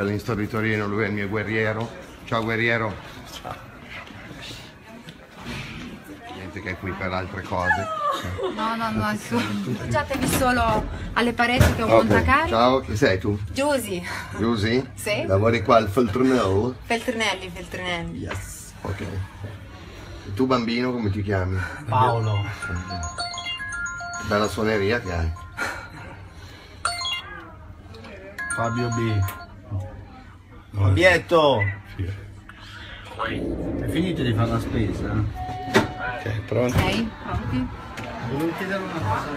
All'instoritorino lui è il mio guerriero. Ciao guerriero. Niente che è qui per altre cose. No, no, no, su. Appoggiatevi solo alle pareti che ho Ok, montacarlo. Ciao, chi sei tu? Giusy, Giusy? Sì. Lavori qua al Feltrinello? Feltrinelli, Feltrinelli. Yes. Ok. E tu bambino come ti chiami? Paolo. Bella suoneria che hai. Fabio B. Fabietto! Hai finito di fare la spesa? Ok, pronto? Ok, pronti? Volevo chiedere una cosa.